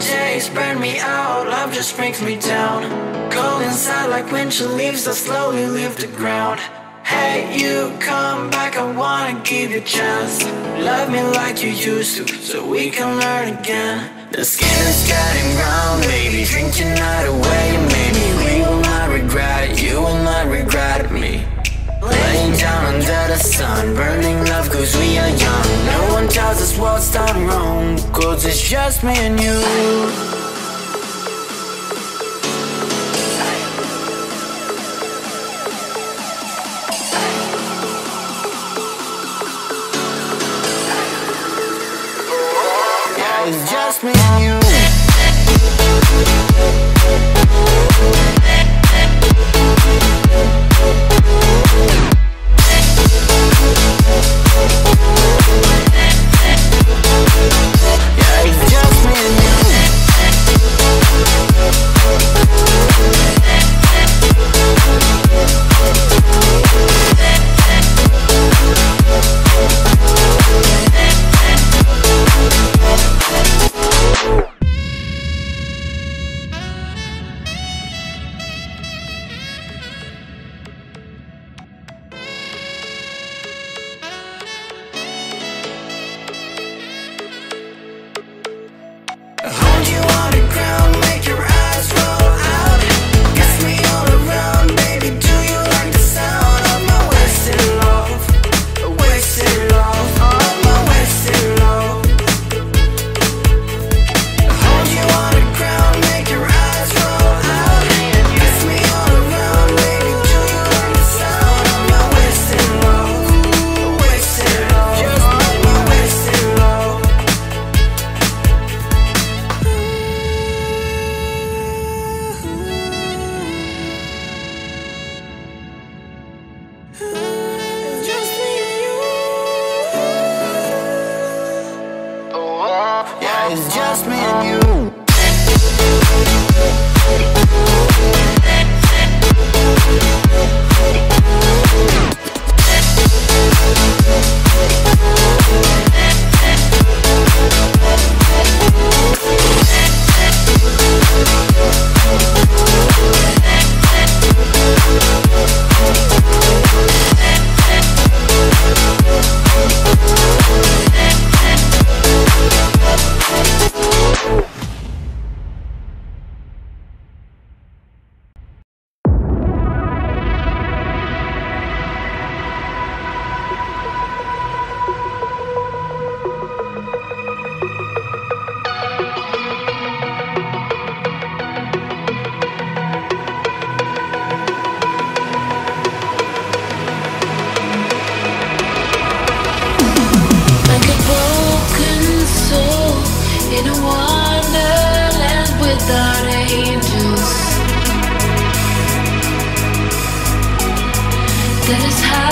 days burn me out, love just brings me down. Cold inside like winter leaves that slowly leave the ground. Hey, you come back, I wanna give you a chance. Love me like you used to, so we can learn again. The skin is getting brown, baby. Drink your night away, maybe we will not regret. You will not regret down under the sun, burning love cause we are young. No one tells us what's done wrong, cause it's just me and you. That is how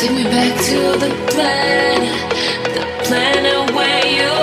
Take me back to the planet, the planet where you